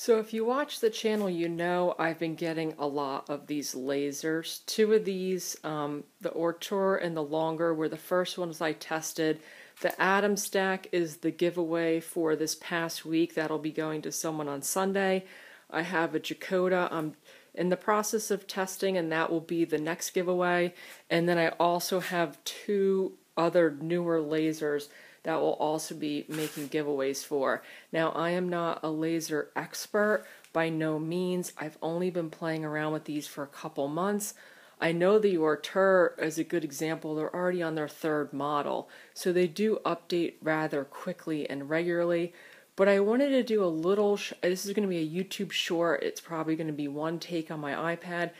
So if you watch the channel, you know I've been getting a lot of these lasers. Two of these, um, the Ortur and the Longer, were the first ones I tested. The Atom Stack is the giveaway for this past week. That'll be going to someone on Sunday. I have a Jacoda. I'm in the process of testing, and that will be the next giveaway. And then I also have two other newer lasers that will also be making giveaways for. Now, I am not a laser expert by no means. I've only been playing around with these for a couple months. I know the Ortur is a good example. They're already on their third model, so they do update rather quickly and regularly. But I wanted to do a little, this is going to be a YouTube short. It's probably going to be one take on my iPad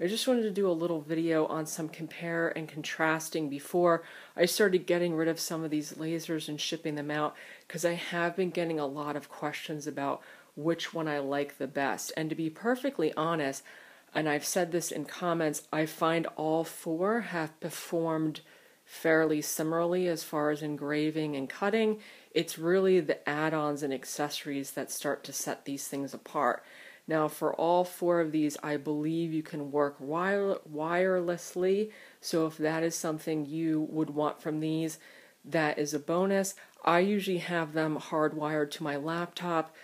I just wanted to do a little video on some compare and contrasting before I started getting rid of some of these lasers and shipping them out because I have been getting a lot of questions about which one I like the best. And to be perfectly honest, and I've said this in comments, I find all four have performed fairly similarly as far as engraving and cutting. It's really the add-ons and accessories that start to set these things apart. Now for all four of these, I believe you can work wire wirelessly. So if that is something you would want from these, that is a bonus. I usually have them hardwired to my laptop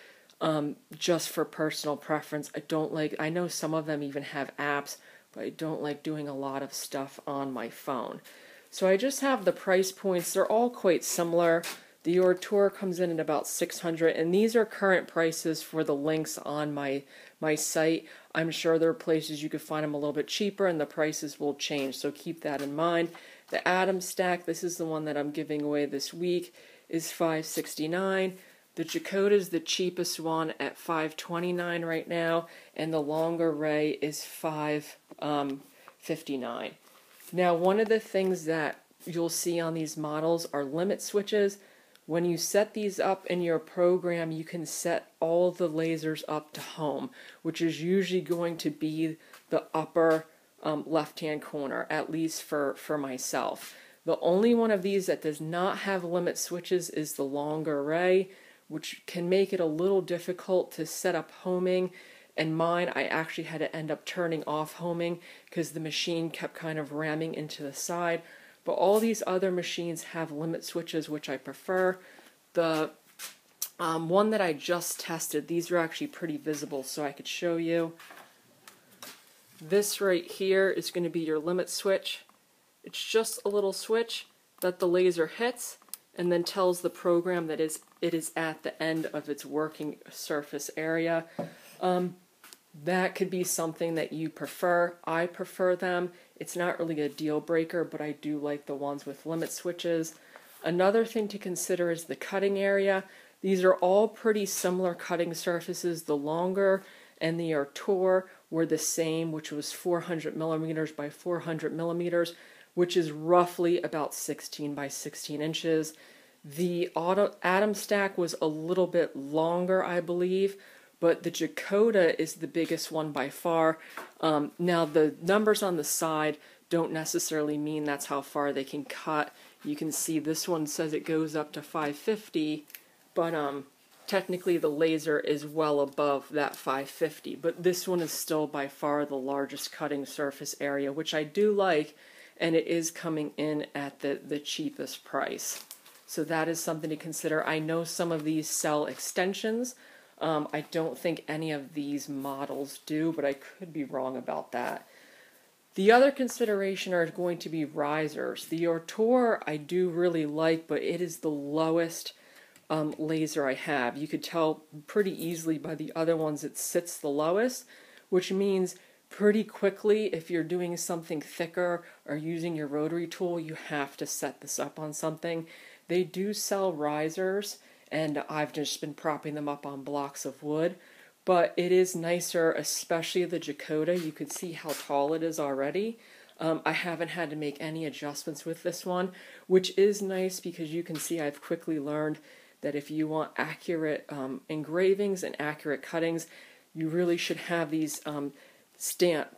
um, just for personal preference. I don't like, I know some of them even have apps, but I don't like doing a lot of stuff on my phone. So I just have the price points. They're all quite similar. The Ortur comes in at about 600 and these are current prices for the links on my my site. I'm sure there are places you could find them a little bit cheaper and the prices will change, so keep that in mind. The Atom Stack, this is the one that I'm giving away this week, is 569. The Jacoda is the cheapest one at 529 right now, and the longer ray is 559. Um, now, one of the things that you'll see on these models are limit switches. When you set these up in your program, you can set all the lasers up to home, which is usually going to be the upper um, left-hand corner, at least for, for myself. The only one of these that does not have limit switches is the longer ray, which can make it a little difficult to set up homing. And mine, I actually had to end up turning off homing because the machine kept kind of ramming into the side. But all these other machines have limit switches, which I prefer. The um, one that I just tested, these are actually pretty visible, so I could show you. This right here is going to be your limit switch. It's just a little switch that the laser hits and then tells the program that is it is at the end of its working surface area. Um, that could be something that you prefer. I prefer them. It's not really a deal breaker, but I do like the ones with limit switches. Another thing to consider is the cutting area. These are all pretty similar cutting surfaces. The longer and the Ortur were the same, which was 400 millimeters by 400 millimeters, which is roughly about 16 by 16 inches. The auto, atom stack was a little bit longer, I believe, but the Jacoda is the biggest one by far. Um, now, the numbers on the side don't necessarily mean that's how far they can cut. You can see this one says it goes up to 550, but um, technically the laser is well above that 550. But this one is still by far the largest cutting surface area, which I do like, and it is coming in at the, the cheapest price. So that is something to consider. I know some of these sell extensions, um, I don't think any of these models do, but I could be wrong about that. The other consideration are going to be risers. The Ortur I do really like, but it is the lowest um, laser I have. You could tell pretty easily by the other ones it sits the lowest, which means pretty quickly if you're doing something thicker or using your rotary tool, you have to set this up on something. They do sell risers and I've just been propping them up on blocks of wood. But it is nicer, especially the Jacoda. You can see how tall it is already. Um, I haven't had to make any adjustments with this one, which is nice because you can see I've quickly learned that if you want accurate um, engravings and accurate cuttings, you really should have these um, stamp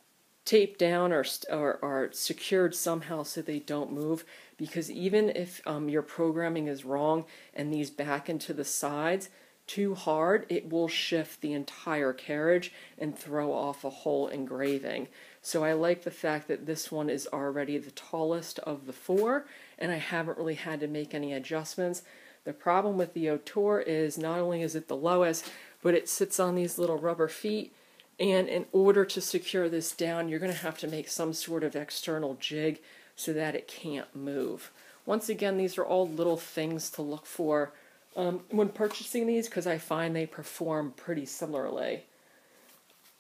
taped down or, or, or secured somehow so they don't move because even if um, your programming is wrong and these back into the sides, too hard, it will shift the entire carriage and throw off a whole engraving. So I like the fact that this one is already the tallest of the four, and I haven't really had to make any adjustments. The problem with the Ortur is not only is it the lowest, but it sits on these little rubber feet, and in order to secure this down, you're going to have to make some sort of external jig so that it can't move. Once again, these are all little things to look for um, when purchasing these because I find they perform pretty similarly.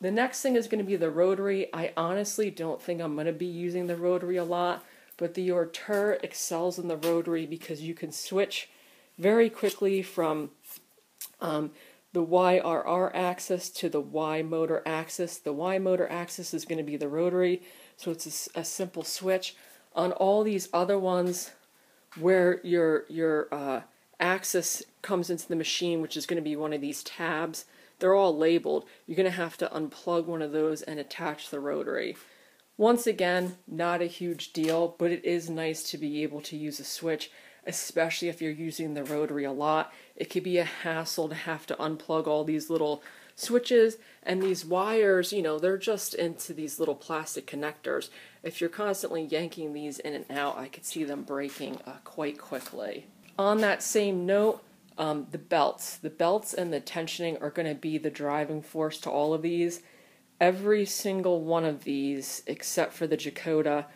The next thing is going to be the rotary. I honestly don't think I'm going to be using the rotary a lot, but the Ortur excels in the rotary because you can switch very quickly from um, the YRR axis to the Y motor axis. The Y motor axis is going to be the rotary, so it's a, a simple switch. On all these other ones, where your your uh, axis comes into the machine, which is going to be one of these tabs. They're all labeled. You're going to have to unplug one of those and attach the rotary. Once again, not a huge deal, but it is nice to be able to use a switch, especially if you're using the rotary a lot. It could be a hassle to have to unplug all these little switches and these wires, you know, they're just into these little plastic connectors. If you're constantly yanking these in and out, I could see them breaking uh, quite quickly. On that same note, um, the belts. The belts and the tensioning are going to be the driving force to all of these. Every single one of these, except for the Jacoda,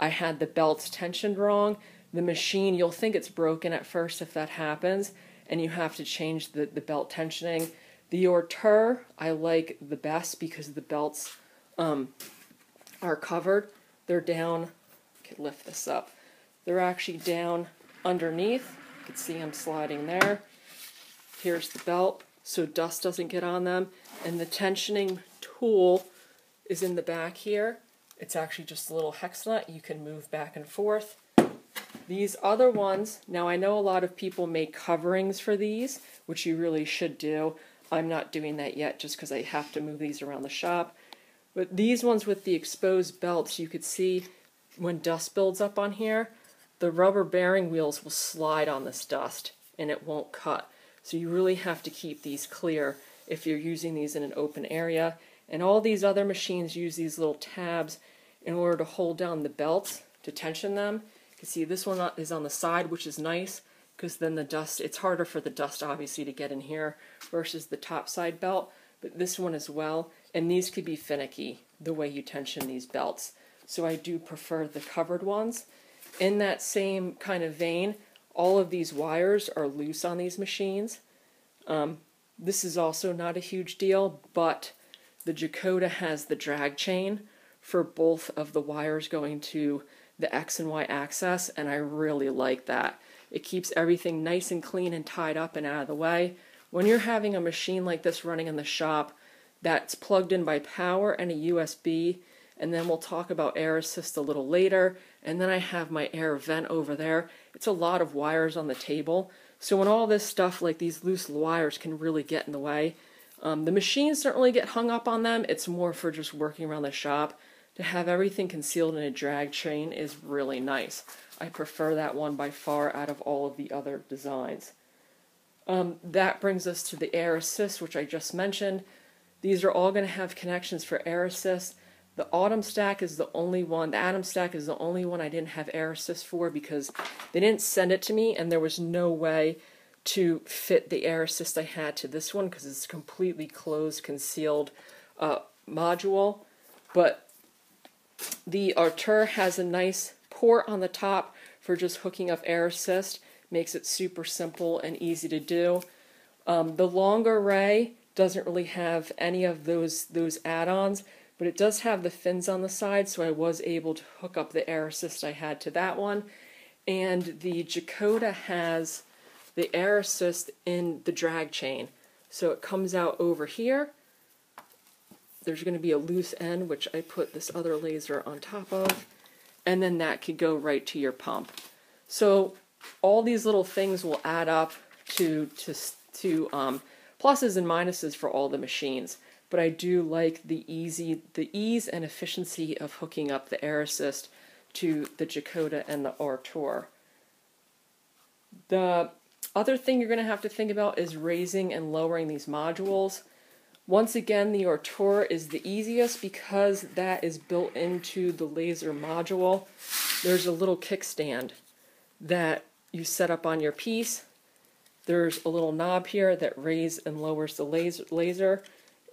I had the belts tensioned wrong. The machine, you'll think it's broken at first if that happens, and you have to change the, the belt tensioning. The Ortur I like the best because the belts um, are covered. They're down, I can lift this up. They're actually down underneath. You can see them sliding there. Here's the belt so dust doesn't get on them. And the tensioning tool is in the back here. It's actually just a little hex nut. You can move back and forth. These other ones, now I know a lot of people make coverings for these, which you really should do. I'm not doing that yet just because I have to move these around the shop. But these ones with the exposed belts, you could see when dust builds up on here, the rubber bearing wheels will slide on this dust and it won't cut. So you really have to keep these clear if you're using these in an open area. And all these other machines use these little tabs in order to hold down the belts to tension them. You can see this one is on the side, which is nice because then the dust, it's harder for the dust obviously to get in here versus the top side belt, but this one as well. And these could be finicky the way you tension these belts. So I do prefer the covered ones. In that same kind of vein, all of these wires are loose on these machines. Um, this is also not a huge deal, but the Jacoda has the drag chain for both of the wires going to the X and Y axis, and I really like that. It keeps everything nice and clean and tied up and out of the way. When you're having a machine like this running in the shop that's plugged in by power and a USB, and then we'll talk about air assist a little later, and then I have my air vent over there. It's a lot of wires on the table. So when all this stuff like these loose wires can really get in the way, um, the machines don't really get hung up on them. It's more for just working around the shop. To have everything concealed in a drag chain is really nice. I prefer that one by far out of all of the other designs. Um, that brings us to the air assist, which I just mentioned. These are all going to have connections for air assist. The Autumn stack is the only one, the Atom stack is the only one I didn't have air assist for because they didn't send it to me and there was no way to fit the air assist I had to this one because it's a completely closed, concealed uh, module. But the Ortur has a nice port on the top for just hooking up air assist. Makes it super simple and easy to do. Um, the longer ray doesn't really have any of those those add-ons, but it does have the fins on the side, so I was able to hook up the air assist I had to that one. And the Jacoda has the air assist in the drag chain. So it comes out over here. There's going to be a loose end, which I put this other laser on top of and then that could go right to your pump. So all these little things will add up to to to um, pluses and minuses for all the machines. But I do like the easy the ease and efficiency of hooking up the air assist to the Jacoda and the Ortur. The other thing you're going to have to think about is raising and lowering these modules. Once again, the Artura is the easiest because that is built into the laser module. There's a little kickstand that you set up on your piece. There's a little knob here that raises and lowers the laser. laser.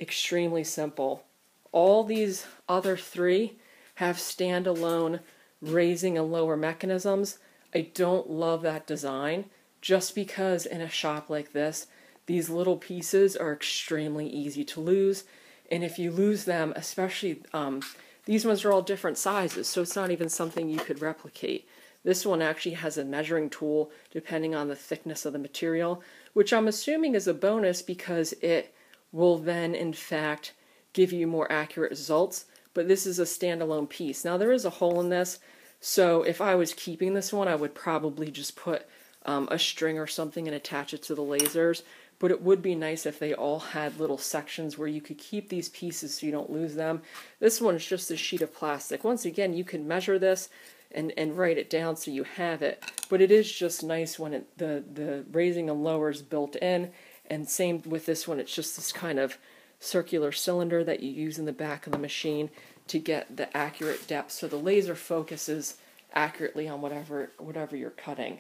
Extremely simple. All these other three have standalone raising and lower mechanisms. I don't love that design just because in a shop like this, these little pieces are extremely easy to lose. And if you lose them, especially um, these ones are all different sizes, so it's not even something you could replicate. This one actually has a measuring tool depending on the thickness of the material, which I'm assuming is a bonus because it will then, in fact, give you more accurate results. But this is a standalone piece. Now, there is a hole in this, so if I was keeping this one, I would probably just put um, a string or something and attach it to the lasers but it would be nice if they all had little sections where you could keep these pieces so you don't lose them. This one's just a sheet of plastic. Once again, you can measure this and, and write it down so you have it, but it is just nice when it, the, the raising and lower is built in, and same with this one, it's just this kind of circular cylinder that you use in the back of the machine to get the accurate depth so the laser focuses accurately on whatever whatever you're cutting.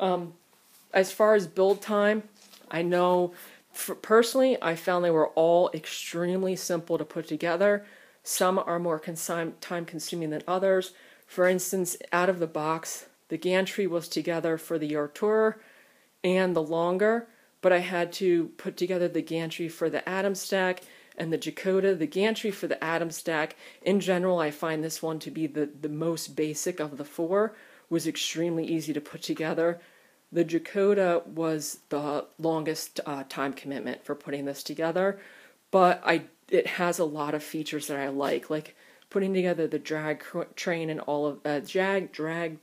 Um, as far as build time, I know for, personally, I found they were all extremely simple to put together. Some are more time consuming than others. For instance, out of the box, the gantry was together for the Artura and the longer, but I had to put together the gantry for the Atom stack and the Gekoda. The gantry for the Atom stack, in general, I find this one to be the, the most basic of the four, was extremely easy to put together. The Gekoda was the longest uh, time commitment for putting this together, but I it has a lot of features that I like, like putting together the drag train and all of uh, drag drag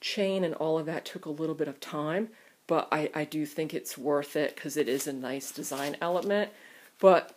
chain and all of that took a little bit of time, but I, I do think it's worth it because it is a nice design element. But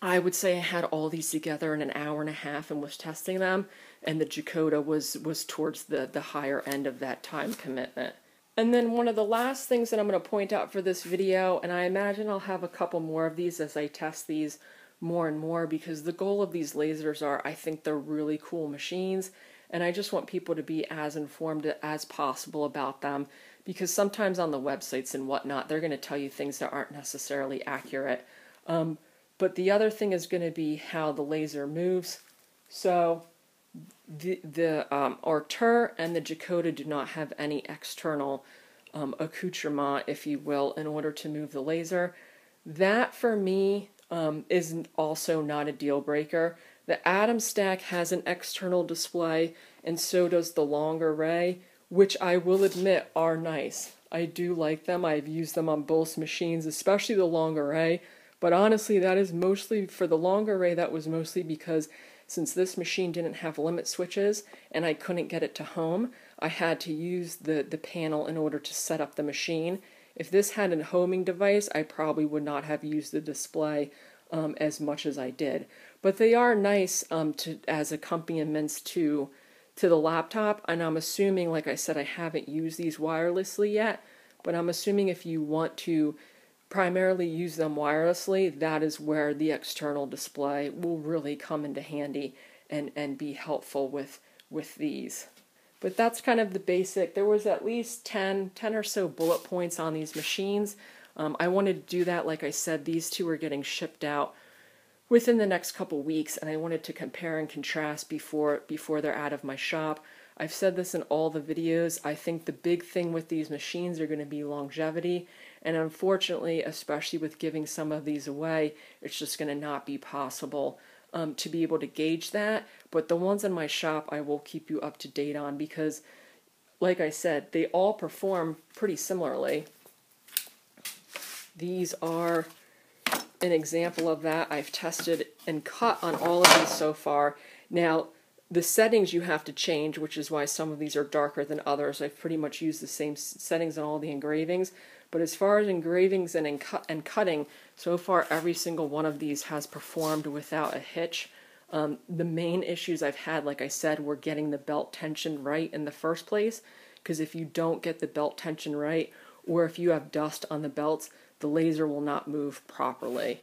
I would say I had all these together in an hour and a half and was testing them, and the Gekoda was was towards the the higher end of that time commitment. And then one of the last things that I'm going to point out for this video, and I imagine I'll have a couple more of these as I test these more and more because the goal of these lasers are I think they're really cool machines and I just want people to be as informed as possible about them because sometimes on the websites and whatnot they're going to tell you things that aren't necessarily accurate. Um, but the other thing is going to be how the laser moves. So the, the um, and the Gekoda do not have any external um, accoutrement, if you will, in order to move the laser. That for me um, is also not a deal breaker. The Atom Stack has an external display, and so does the longer ray, which I will admit are nice. I do like them. I've used them on both machines, especially the longer ray. But honestly, that is mostly for the longer ray, that was mostly because since this machine didn't have limit switches and I couldn't get it to home, I had to use the, the panel in order to set up the machine. If this had a homing device, I probably would not have used the display um, as much as I did. But they are nice um, to as accompaniments to to the laptop, and I'm assuming, like I said, I haven't used these wirelessly yet, but I'm assuming if you want to primarily use them wirelessly, that is where the external display will really come into handy and, and be helpful with, with these. But that's kind of the basic. There was at least 10, 10 or so bullet points on these machines. Um, I wanted to do that, like I said, these two are getting shipped out within the next couple weeks, and I wanted to compare and contrast before before they're out of my shop. I've said this in all the videos. I think the big thing with these machines are going to be longevity and unfortunately, especially with giving some of these away, it's just going to not be possible um, to be able to gauge that. But the ones in my shop, I will keep you up to date on because, like I said, they all perform pretty similarly. These are an example of that. I've tested and cut on all of these so far. Now, the settings you have to change, which is why some of these are darker than others. I've pretty much used the same settings on all the engravings, but as far as engravings and, and cutting, so far every single one of these has performed without a hitch. Um, the main issues I've had, like I said, were getting the belt tension right in the first place. Because if you don't get the belt tension right, or if you have dust on the belts, the laser will not move properly.